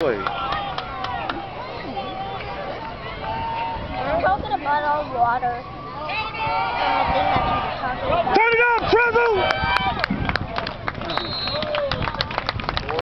boy. We're talking about all water.